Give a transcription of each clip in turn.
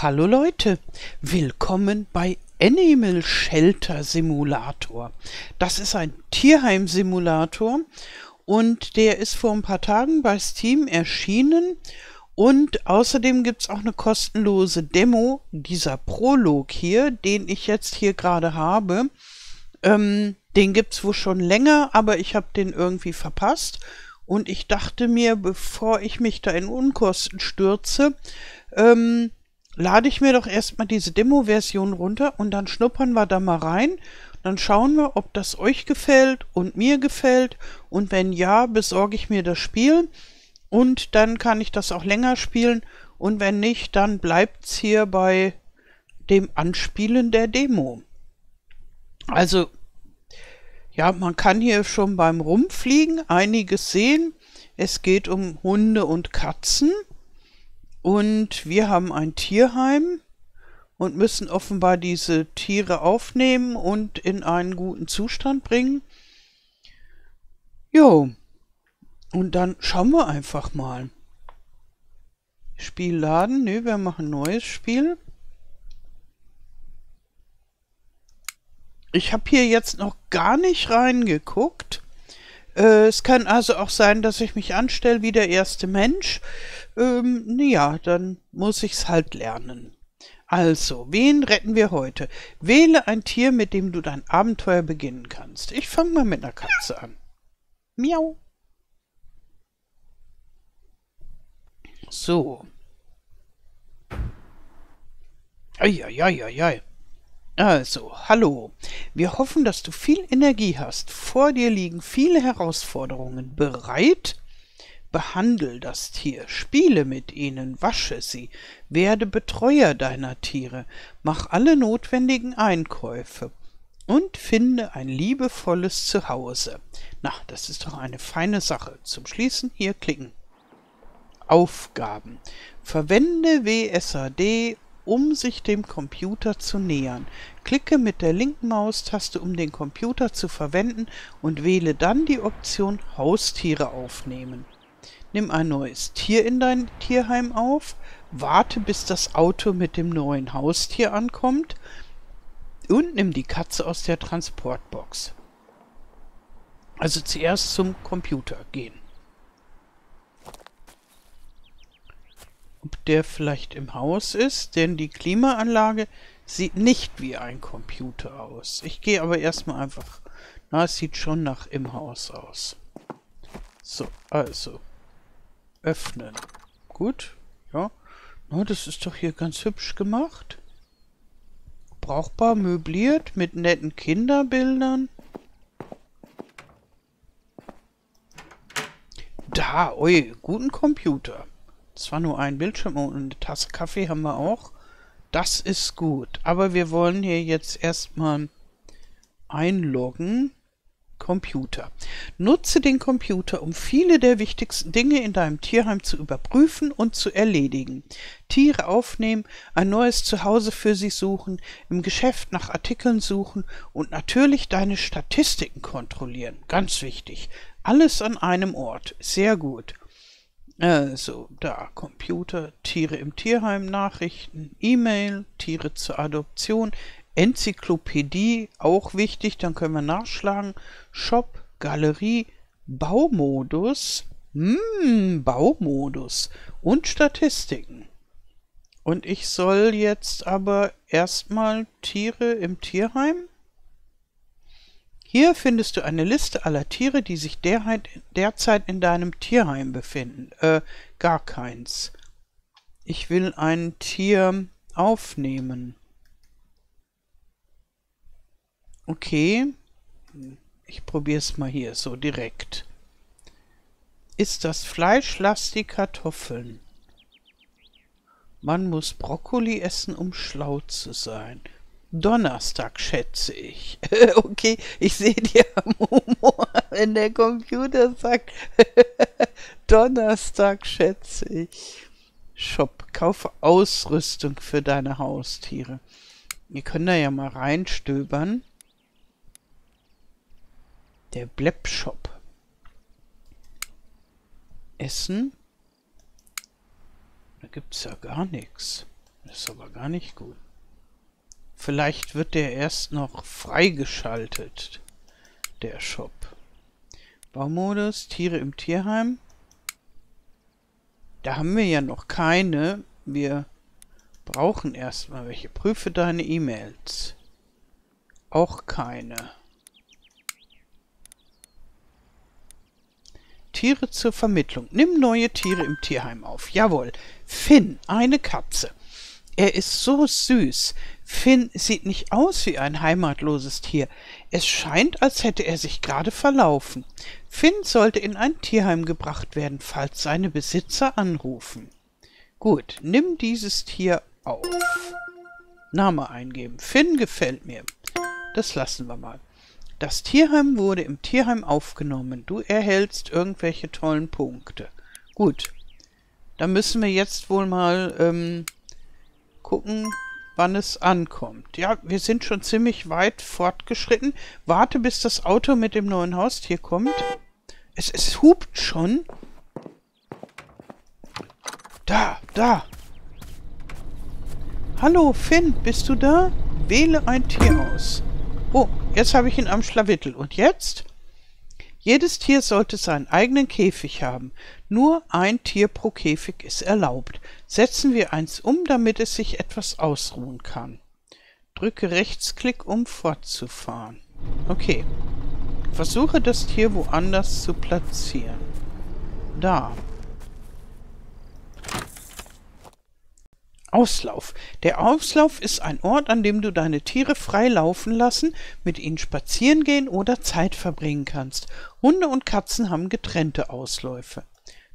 Hallo Leute, willkommen bei Animal Shelter Simulator. Das ist ein Tierheim-Simulator und der ist vor ein paar Tagen bei Steam erschienen und außerdem gibt es auch eine kostenlose Demo, dieser Prolog hier, den ich jetzt hier gerade habe. Ähm, den gibt es wohl schon länger, aber ich habe den irgendwie verpasst. Und ich dachte mir, bevor ich mich da in Unkosten stürze, ähm, lade ich mir doch erstmal diese Demo-Version runter und dann schnuppern wir da mal rein. Dann schauen wir, ob das euch gefällt und mir gefällt. Und wenn ja, besorge ich mir das Spiel. Und dann kann ich das auch länger spielen. Und wenn nicht, dann bleibt es hier bei dem Anspielen der Demo. Also, ja, man kann hier schon beim Rumfliegen einiges sehen. Es geht um Hunde und Katzen. Und wir haben ein Tierheim und müssen offenbar diese Tiere aufnehmen und in einen guten Zustand bringen. Jo. Und dann schauen wir einfach mal. Spiel laden. Nö, wir machen neues Spiel. Ich habe hier jetzt noch gar nicht reingeguckt. Äh, es kann also auch sein, dass ich mich anstelle wie der erste Mensch. Ähm, ja, dann muss ich's halt lernen. Also, wen retten wir heute? Wähle ein Tier, mit dem du dein Abenteuer beginnen kannst. Ich fange mal mit einer Katze an. Miau. So. Eieieiei. Also, hallo. Wir hoffen, dass du viel Energie hast. Vor dir liegen viele Herausforderungen. Bereit? Behandle das Tier, spiele mit ihnen, wasche sie, werde Betreuer deiner Tiere, mach alle notwendigen Einkäufe und finde ein liebevolles Zuhause. Na, das ist doch eine feine Sache. Zum Schließen hier klicken. Aufgaben. Verwende WSAD, um sich dem Computer zu nähern. Klicke mit der linken Maustaste, um den Computer zu verwenden und wähle dann die Option Haustiere aufnehmen. Nimm ein neues Tier in dein Tierheim auf, warte bis das Auto mit dem neuen Haustier ankommt und nimm die Katze aus der Transportbox. Also zuerst zum Computer gehen. Ob der vielleicht im Haus ist, denn die Klimaanlage sieht nicht wie ein Computer aus. Ich gehe aber erstmal einfach. Na, es sieht schon nach im Haus aus. So, also öffnen. Gut, ja. Na, das ist doch hier ganz hübsch gemacht. Brauchbar möbliert mit netten Kinderbildern. Da, ui, guten Computer. Zwar nur ein Bildschirm und eine Tasse Kaffee haben wir auch. Das ist gut. Aber wir wollen hier jetzt erstmal einloggen. Computer. Nutze den Computer, um viele der wichtigsten Dinge in deinem Tierheim zu überprüfen und zu erledigen. Tiere aufnehmen, ein neues Zuhause für sie suchen, im Geschäft nach Artikeln suchen und natürlich deine Statistiken kontrollieren. Ganz wichtig. Alles an einem Ort. Sehr gut. Also, da Computer, Tiere im Tierheim, Nachrichten, E-Mail, Tiere zur Adoption, Enzyklopädie, auch wichtig, dann können wir nachschlagen. Shop, Galerie, Baumodus, hm, Baumodus und Statistiken. Und ich soll jetzt aber erstmal Tiere im Tierheim. Hier findest du eine Liste aller Tiere, die sich derzeit in deinem Tierheim befinden. Äh, gar keins. Ich will ein Tier aufnehmen. Okay. Ich probiere es mal hier so direkt. Ist das Fleisch, lass die Kartoffeln. Man muss Brokkoli essen, um schlau zu sein. Donnerstag, schätze ich. okay, ich sehe dir am Humor, wenn der Computer sagt Donnerstag, schätze ich. Shop, kaufe Ausrüstung für deine Haustiere. Ihr könnt da ja mal reinstöbern. Der Bleb-Shop. Essen? Da gibt's ja gar nichts. Das ist aber gar nicht gut. Vielleicht wird der erst noch freigeschaltet, der Shop. Baumodus, Tiere im Tierheim. Da haben wir ja noch keine. Wir brauchen erstmal welche. Prüfe deine E-Mails. Auch keine. Tiere zur Vermittlung. Nimm neue Tiere im Tierheim auf. Jawohl. Finn, eine Katze. Er ist so süß. Finn sieht nicht aus wie ein heimatloses Tier. Es scheint, als hätte er sich gerade verlaufen. Finn sollte in ein Tierheim gebracht werden, falls seine Besitzer anrufen. Gut, nimm dieses Tier auf. Name eingeben. Finn gefällt mir. Das lassen wir mal. Das Tierheim wurde im Tierheim aufgenommen. Du erhältst irgendwelche tollen Punkte. Gut. Dann müssen wir jetzt wohl mal ähm, gucken, wann es ankommt. Ja, wir sind schon ziemlich weit fortgeschritten. Warte, bis das Auto mit dem neuen Haustier kommt. Es, es hupt schon. Da, da. Hallo, Finn, bist du da? Wähle ein Tier aus. Oh, jetzt habe ich ihn am Schlawittel. Und jetzt? Jedes Tier sollte seinen eigenen Käfig haben. Nur ein Tier pro Käfig ist erlaubt. Setzen wir eins um, damit es sich etwas ausruhen kann. Drücke Rechtsklick, um fortzufahren. Okay. Versuche das Tier woanders zu platzieren. Da. Auslauf. Der Auslauf ist ein Ort, an dem du deine Tiere frei laufen lassen, mit ihnen spazieren gehen oder Zeit verbringen kannst. Hunde und Katzen haben getrennte Ausläufe.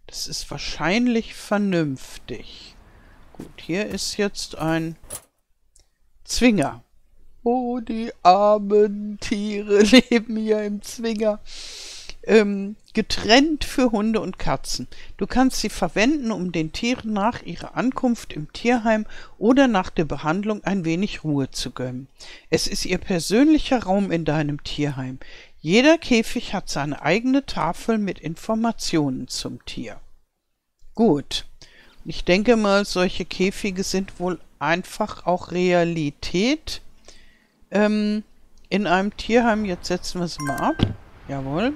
Das ist wahrscheinlich vernünftig. Gut, hier ist jetzt ein Zwinger. Oh, die armen Tiere leben hier im Zwinger ähm, getrennt für Hunde und Katzen. Du kannst sie verwenden, um den Tieren nach ihrer Ankunft im Tierheim oder nach der Behandlung ein wenig Ruhe zu gönnen. Es ist ihr persönlicher Raum in deinem Tierheim. Jeder Käfig hat seine eigene Tafel mit Informationen zum Tier. Gut. Ich denke mal, solche Käfige sind wohl einfach auch Realität. Ähm, in einem Tierheim, jetzt setzen wir es mal ab. Jawohl.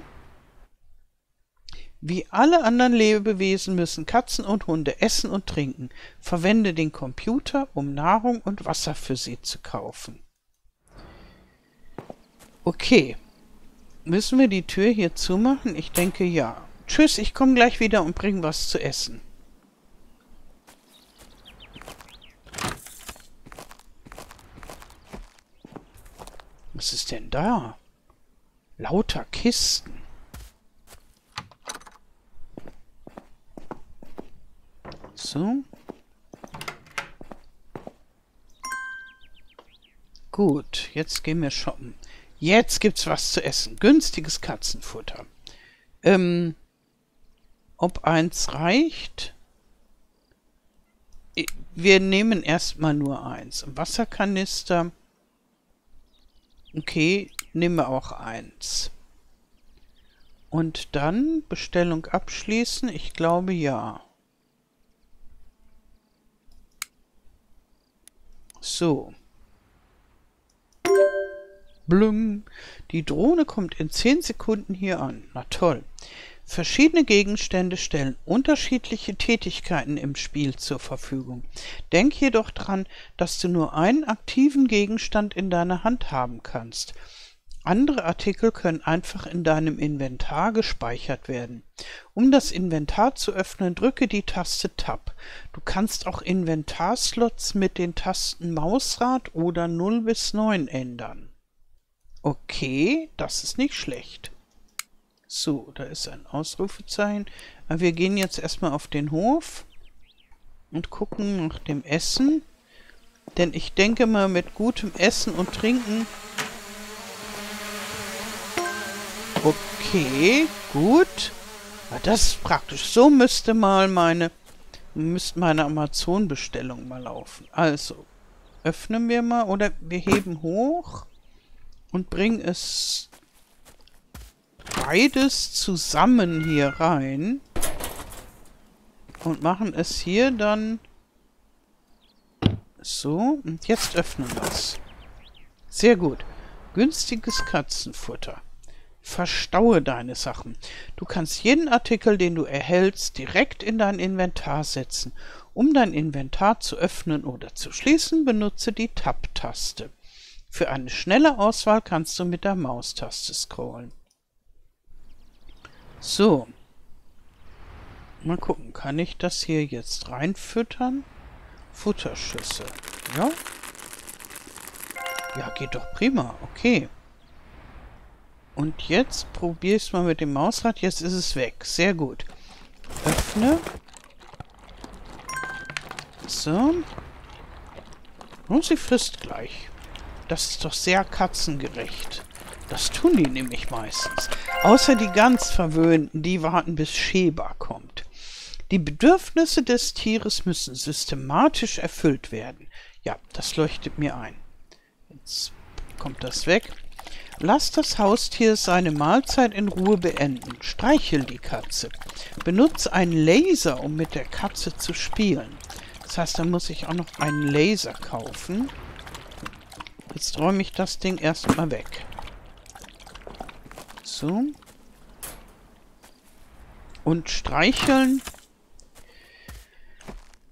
Wie alle anderen Lebewesen müssen Katzen und Hunde essen und trinken. Verwende den Computer, um Nahrung und Wasser für sie zu kaufen. Okay. Müssen wir die Tür hier zumachen? Ich denke ja. Tschüss, ich komme gleich wieder und bringe was zu essen. Was ist denn da? Lauter Kisten. So. Gut, jetzt gehen wir shoppen. Jetzt gibt's was zu essen. Günstiges Katzenfutter. Ähm, ob eins reicht? Wir nehmen erstmal nur eins. Wasserkanister. Okay, nehmen wir auch eins. Und dann Bestellung abschließen. Ich glaube ja. So. Blum. Die Drohne kommt in 10 Sekunden hier an. Na toll. Verschiedene Gegenstände stellen unterschiedliche Tätigkeiten im Spiel zur Verfügung. Denk jedoch dran, dass du nur einen aktiven Gegenstand in deiner Hand haben kannst. Andere Artikel können einfach in deinem Inventar gespeichert werden. Um das Inventar zu öffnen, drücke die Taste Tab. Du kannst auch Inventarslots mit den Tasten Mausrad oder 0 bis 9 ändern. Okay, das ist nicht schlecht. So, da ist ein Ausrufezeichen. wir gehen jetzt erstmal auf den Hof und gucken nach dem Essen. Denn ich denke mal, mit gutem Essen und Trinken Okay, gut. Das ist praktisch. So müsste mal meine, müsste meine Amazon-Bestellung mal laufen. Also, öffnen wir mal oder wir heben hoch und bringen es beides zusammen hier rein und machen es hier dann So, und jetzt öffnen wir es. Sehr gut. Günstiges Katzenfutter. Verstaue deine Sachen. Du kannst jeden Artikel, den du erhältst, direkt in dein Inventar setzen. Um dein Inventar zu öffnen oder zu schließen, benutze die Tab-Taste. Für eine schnelle Auswahl kannst du mit der Maustaste scrollen. So. Mal gucken, kann ich das hier jetzt reinfüttern? Futterschüssel. Ja? Ja, geht doch prima. Okay. Und jetzt probiere ich es mal mit dem Mausrad. Jetzt ist es weg. Sehr gut. Öffne. So. Und sie frisst gleich. Das ist doch sehr katzengerecht. Das tun die nämlich meistens. Außer die ganz Verwöhnten, die warten bis Sheba kommt. Die Bedürfnisse des Tieres müssen systematisch erfüllt werden. Ja, das leuchtet mir ein. Jetzt kommt das weg. Lass das Haustier seine Mahlzeit in Ruhe beenden. Streichel die Katze. Benutze einen Laser, um mit der Katze zu spielen. Das heißt, da muss ich auch noch einen Laser kaufen. Jetzt räume ich das Ding erstmal weg. So. Und streicheln.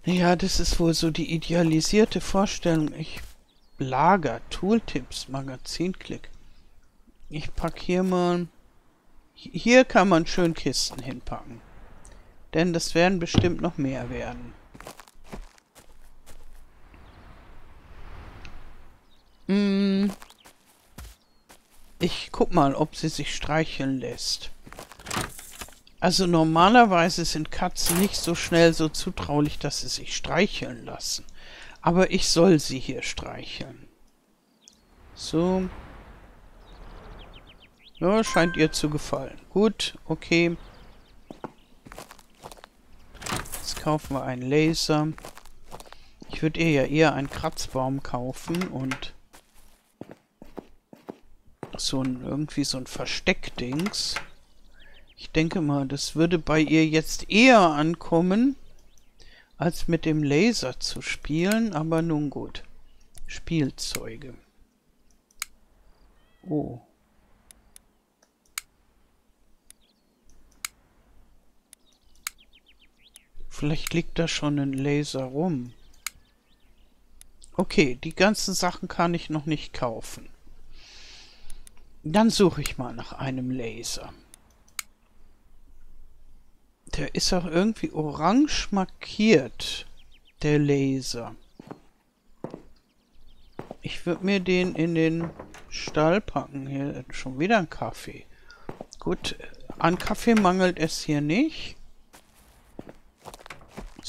Ja, das ist wohl so die idealisierte Vorstellung. Ich Lager, Tooltips, Magazinklick. Ich packe hier mal... Hier kann man schön Kisten hinpacken. Denn das werden bestimmt noch mehr werden. Hm. Ich guck mal, ob sie sich streicheln lässt. Also normalerweise sind Katzen nicht so schnell so zutraulich, dass sie sich streicheln lassen. Aber ich soll sie hier streicheln. So. Ja, scheint ihr zu gefallen. Gut, okay. Jetzt kaufen wir einen Laser. Ich würde ihr ja eher einen Kratzbaum kaufen und so ein, irgendwie so ein Versteckdings. Ich denke mal, das würde bei ihr jetzt eher ankommen, als mit dem Laser zu spielen, aber nun gut. Spielzeuge. Oh. Vielleicht liegt da schon ein Laser rum. Okay, die ganzen Sachen kann ich noch nicht kaufen. Dann suche ich mal nach einem Laser. Der ist auch irgendwie orange markiert, der Laser. Ich würde mir den in den Stall packen. Hier schon wieder ein Kaffee. Gut, an Kaffee mangelt es hier nicht.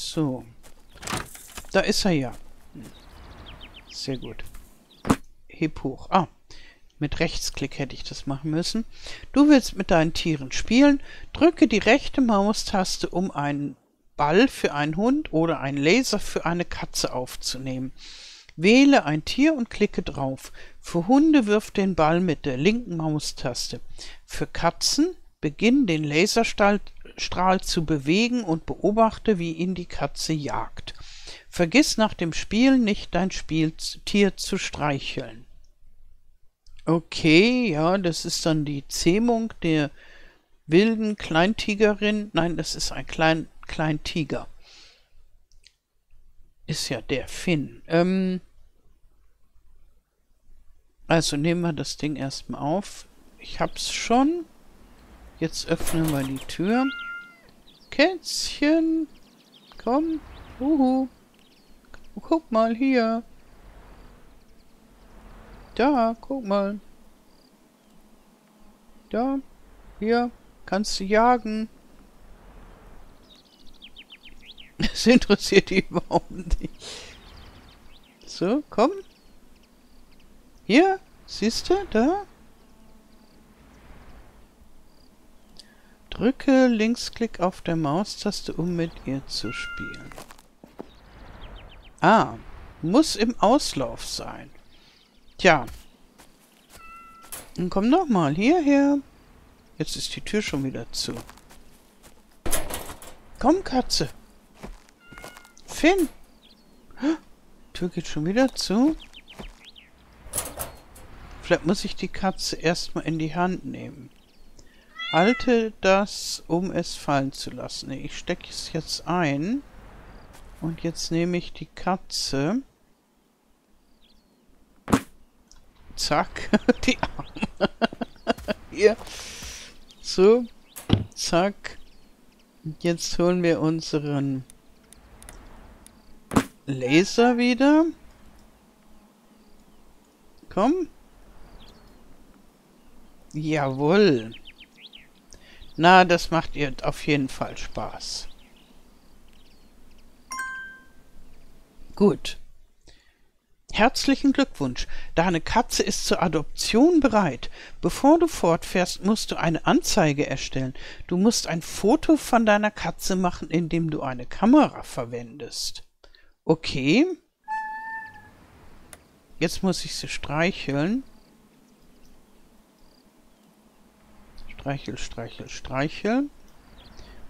So. Da ist er ja. Sehr gut. Heb hoch. Ah, mit Rechtsklick hätte ich das machen müssen. Du willst mit deinen Tieren spielen. Drücke die rechte Maustaste, um einen Ball für einen Hund oder einen Laser für eine Katze aufzunehmen. Wähle ein Tier und klicke drauf. Für Hunde wirf den Ball mit der linken Maustaste. Für Katzen beginn den Laserstrahl zu bewegen und beobachte, wie ihn die Katze jagt. Vergiss nach dem Spiel nicht dein Spieltier zu streicheln. Okay, ja, das ist dann die Zähmung der wilden Kleintigerin. Nein, das ist ein Klein Kleintiger. Ist ja der Finn. Ähm, also nehmen wir das Ding erstmal auf. Ich hab's schon. Jetzt öffnen wir die Tür. Kätzchen, komm. Uhu. Guck mal hier. Da, guck mal. Da, hier, kannst du jagen. Das interessiert die überhaupt nicht. So, komm. Hier, siehst du, da. Drücke Linksklick auf der Maustaste, um mit ihr zu spielen. Ah, muss im Auslauf sein. Tja. Dann komm doch mal hierher. Jetzt ist die Tür schon wieder zu. Komm, Katze. Finn. Tür geht schon wieder zu. Vielleicht muss ich die Katze erstmal in die Hand nehmen. Halte das, um es fallen zu lassen. Ich stecke es jetzt ein. Und jetzt nehme ich die Katze. Zack. die Arme. Hier. So. Zack. Und jetzt holen wir unseren Laser wieder. Komm. Jawohl. Na, das macht ihr auf jeden Fall Spaß. Gut. Herzlichen Glückwunsch. Deine Katze ist zur Adoption bereit. Bevor du fortfährst, musst du eine Anzeige erstellen. Du musst ein Foto von deiner Katze machen, indem du eine Kamera verwendest. Okay. Jetzt muss ich sie streicheln. Streichel, streichel, streichel.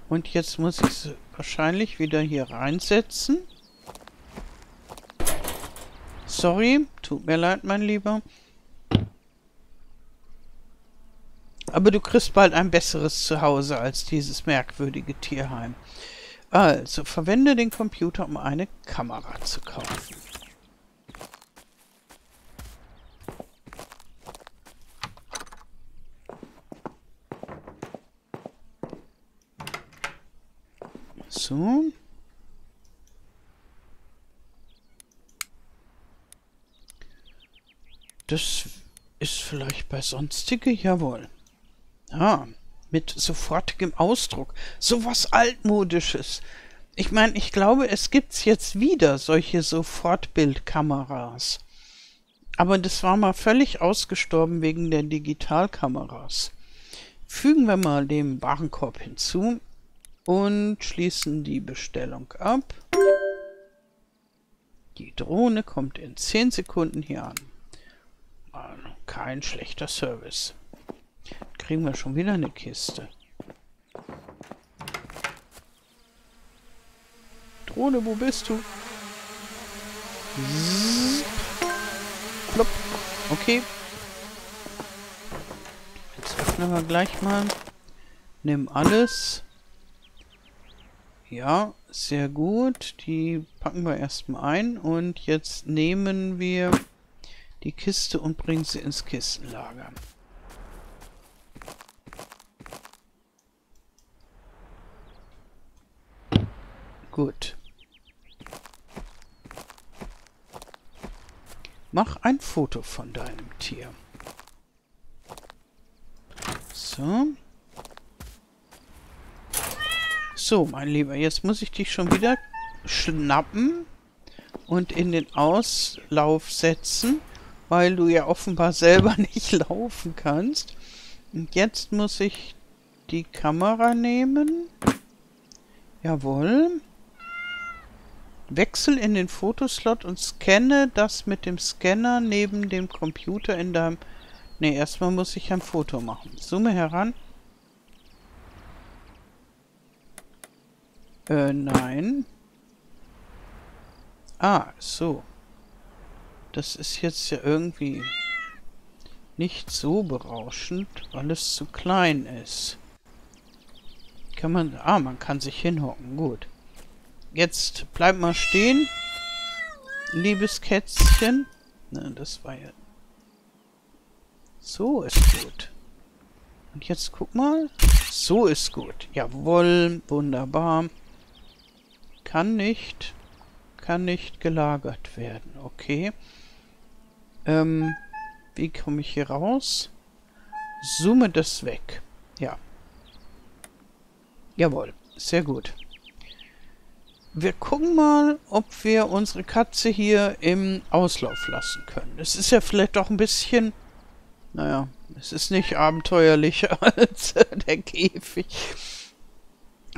Und jetzt muss ich sie wahrscheinlich wieder hier reinsetzen. Sorry, tut mir leid, mein Lieber. Aber du kriegst bald ein besseres Zuhause als dieses merkwürdige Tierheim. Also, verwende den Computer, um eine Kamera zu kaufen. So. Das ist vielleicht bei sonstige, jawohl. Ah, mit sofortigem Ausdruck. So was altmodisches. Ich meine, ich glaube, es gibt's jetzt wieder solche Sofortbildkameras. Aber das war mal völlig ausgestorben wegen der Digitalkameras. Fügen wir mal den Warenkorb hinzu und schließen die Bestellung ab. Die Drohne kommt in 10 Sekunden hier an. Also kein schlechter Service. Kriegen wir schon wieder eine Kiste. Drohne, wo bist du? Zzz. Okay. Jetzt öffnen wir gleich mal. Nimm alles. Ja, sehr gut. Die packen wir erstmal ein. Und jetzt nehmen wir die Kiste und bringen sie ins Kistenlager. Gut. Mach ein Foto von deinem Tier. So. So, mein Lieber, jetzt muss ich dich schon wieder schnappen und in den Auslauf setzen, weil du ja offenbar selber nicht laufen kannst. Und jetzt muss ich die Kamera nehmen. Jawohl. Wechsel in den Fotoslot und scanne das mit dem Scanner neben dem Computer in deinem... Ne, erstmal muss ich ein Foto machen. Zoome heran. Äh, nein. Ah, so. Das ist jetzt ja irgendwie nicht so berauschend, weil es zu klein ist. Kann man... Ah, man kann sich hinhocken. Gut. Jetzt bleib mal stehen. Liebes Kätzchen. Na, das war ja... So ist gut. Und jetzt guck mal. So ist gut. Jawohl, wunderbar. Kann nicht. Kann nicht gelagert werden. Okay. Ähm, wie komme ich hier raus? Zoome das weg. Ja. Jawohl. Sehr gut. Wir gucken mal, ob wir unsere Katze hier im Auslauf lassen können. Es ist ja vielleicht doch ein bisschen... Naja, es ist nicht abenteuerlicher als der Käfig.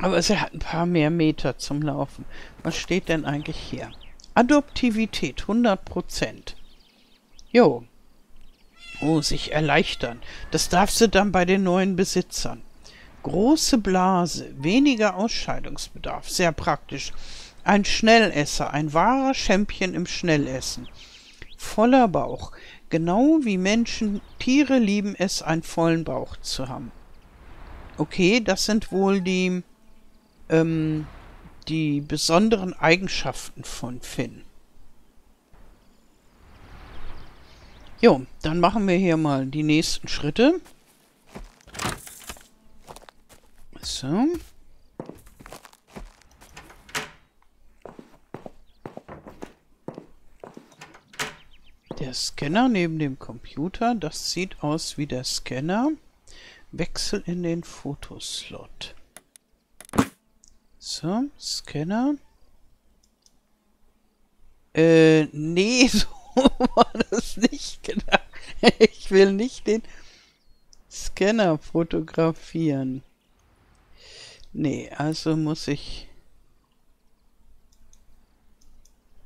Aber sie hat ein paar mehr Meter zum Laufen. Was steht denn eigentlich hier? Adoptivität 100%. Jo. Oh, sich erleichtern. Das darf sie dann bei den neuen Besitzern. Große Blase, weniger Ausscheidungsbedarf. Sehr praktisch. Ein Schnellesser, ein wahrer Champion im Schnellessen. Voller Bauch. Genau wie Menschen, Tiere lieben es, einen vollen Bauch zu haben. Okay, das sind wohl die, ähm, die besonderen Eigenschaften von Finn. Jo, dann machen wir hier mal die nächsten Schritte. So. Der Scanner neben dem Computer, das sieht aus wie der Scanner. Wechsel in den Fotoslot. So, Scanner. Äh, nee, so war das nicht gedacht. Ich will nicht den Scanner fotografieren. Nee, also muss ich...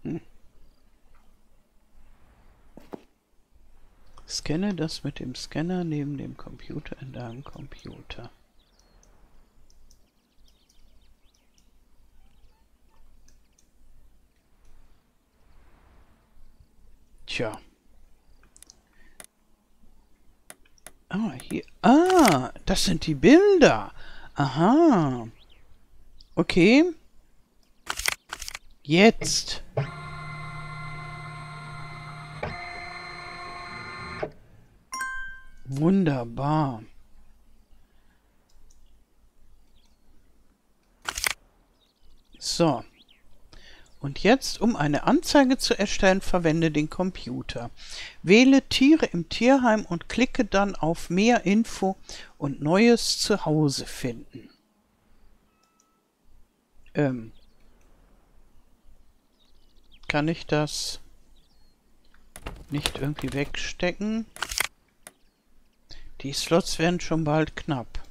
Hm. Scanne das mit dem Scanner neben dem Computer in deinem Computer. Tja. Ah, hier. Ah, das sind die Bilder. Aha. Okay. Jetzt. Wunderbar. So. Und jetzt, um eine Anzeige zu erstellen, verwende den Computer. Wähle Tiere im Tierheim und klicke dann auf Mehr Info und Neues Zuhause finden. Ähm, kann ich das nicht irgendwie wegstecken? Die Slots werden schon bald knapp.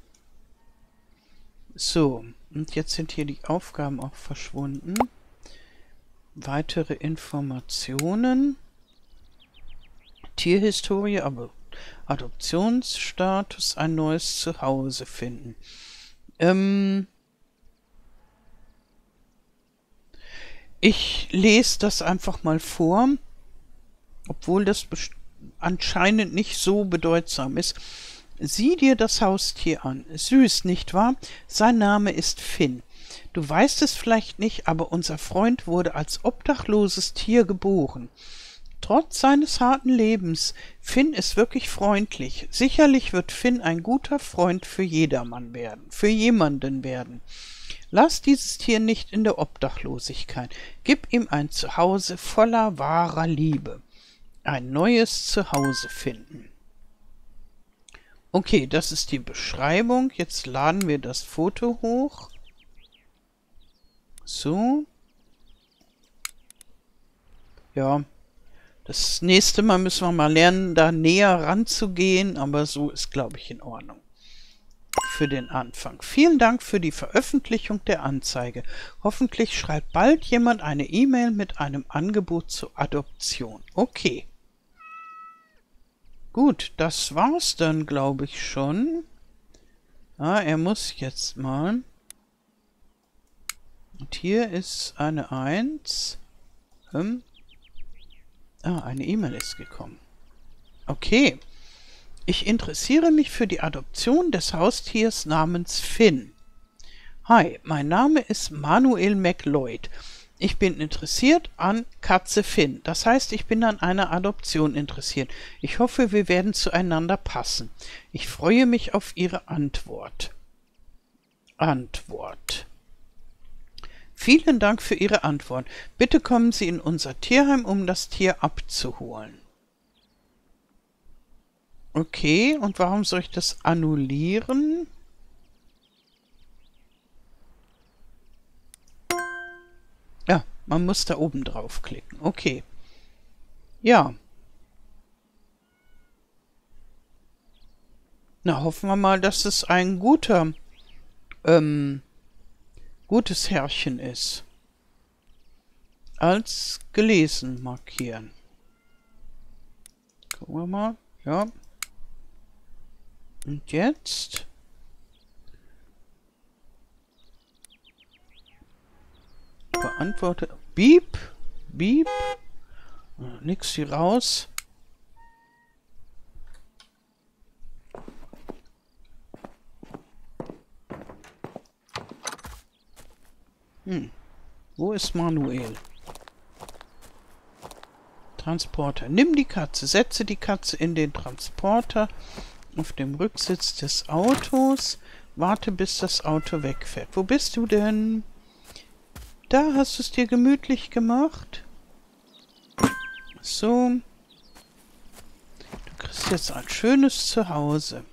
So, und jetzt sind hier die Aufgaben auch verschwunden. Weitere Informationen. Tierhistorie, aber Adoptionsstatus, ein neues Zuhause finden. Ähm ich lese das einfach mal vor, obwohl das anscheinend nicht so bedeutsam ist. Sieh dir das Haustier an. Süß, nicht wahr? Sein Name ist Finn. Du weißt es vielleicht nicht, aber unser Freund wurde als obdachloses Tier geboren. Trotz seines harten Lebens, Finn ist wirklich freundlich. Sicherlich wird Finn ein guter Freund für jedermann werden, für jemanden werden. Lass dieses Tier nicht in der Obdachlosigkeit. Gib ihm ein Zuhause voller wahrer Liebe. Ein neues Zuhause finden. Okay, das ist die Beschreibung. Jetzt laden wir das Foto hoch. So. Ja. Das nächste Mal müssen wir mal lernen, da näher ranzugehen, aber so ist, glaube ich, in Ordnung. Für den Anfang. Vielen Dank für die Veröffentlichung der Anzeige. Hoffentlich schreibt bald jemand eine E-Mail mit einem Angebot zur Adoption. Okay. Gut, das war's dann, glaube ich, schon. Ah, er muss jetzt mal. Und hier ist eine 1. Hm. Ah, eine E-Mail ist gekommen. Okay. Ich interessiere mich für die Adoption des Haustiers namens Finn. Hi, mein Name ist Manuel McLeod. Ich bin interessiert an Katze Finn. Das heißt, ich bin an einer Adoption interessiert. Ich hoffe, wir werden zueinander passen. Ich freue mich auf Ihre Antwort. Antwort. Vielen Dank für Ihre Antwort. Bitte kommen Sie in unser Tierheim, um das Tier abzuholen. Okay, und warum soll ich das annullieren? Ja, man muss da oben draufklicken. Okay. Ja. Na, hoffen wir mal, dass es ein guter ähm, gutes Herrchen ist. Als gelesen markieren. Gucken wir mal. Ja. Und jetzt? Beantworte. Beep. Beep. Nix hier raus. Hm. Wo ist Manuel? Transporter. Nimm die Katze, setze die Katze in den Transporter auf dem Rücksitz des Autos. Warte, bis das Auto wegfährt. Wo bist du denn? Da hast du es dir gemütlich gemacht. So. Du kriegst jetzt ein schönes Zuhause,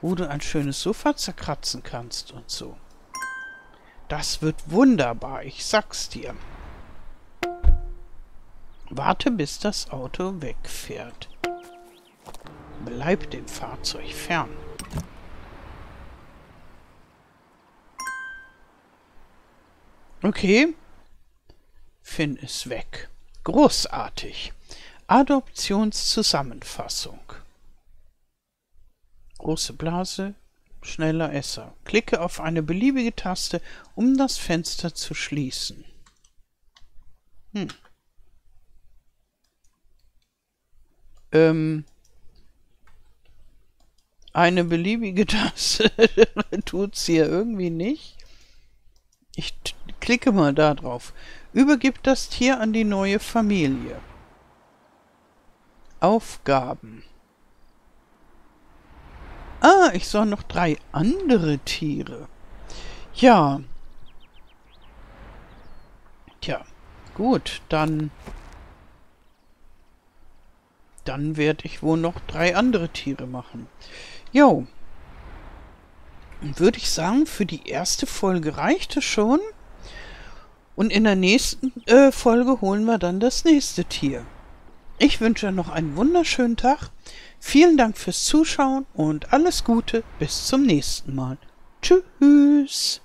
wo du ein schönes Sofa zerkratzen kannst und so. Das wird wunderbar, ich sag's dir. Warte, bis das Auto wegfährt. Bleib dem Fahrzeug fern. Okay. Finn ist weg. Großartig. Adoptionszusammenfassung. Große Blase, schneller Esser. Klicke auf eine beliebige Taste, um das Fenster zu schließen. Hm. Ähm, eine beliebige Taste tut's hier irgendwie nicht. Ich klicke mal da drauf. Übergibt das Tier an die neue Familie. Aufgaben. Ah, ich soll noch drei andere Tiere. Ja. Tja, gut, dann dann werde ich wohl noch drei andere Tiere machen. Jo. Würde ich sagen, für die erste Folge reicht es schon. Und in der nächsten äh, Folge holen wir dann das nächste Tier. Ich wünsche noch einen wunderschönen Tag. Vielen Dank fürs Zuschauen und alles Gute. Bis zum nächsten Mal. Tschüss.